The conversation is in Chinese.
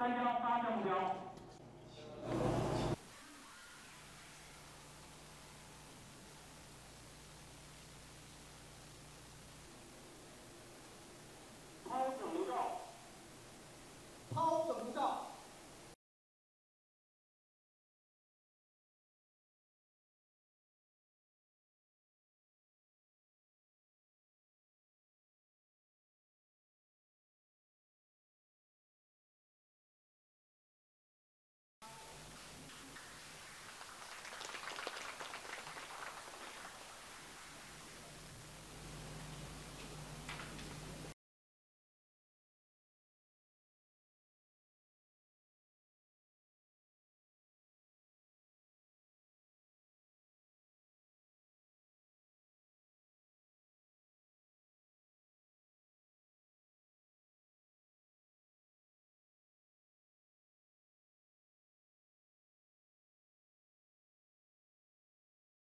三幺八项目标。